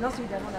Non, celui d'avant, on n'a.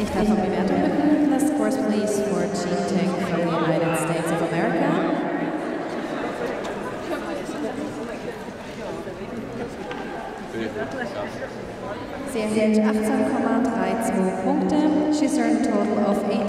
Ich darf um Bewertung bitten. The scores please for Jean Teng from the United States of America. Sie erhielt 18,32 Punkte. She's earned a total of 18.32 points.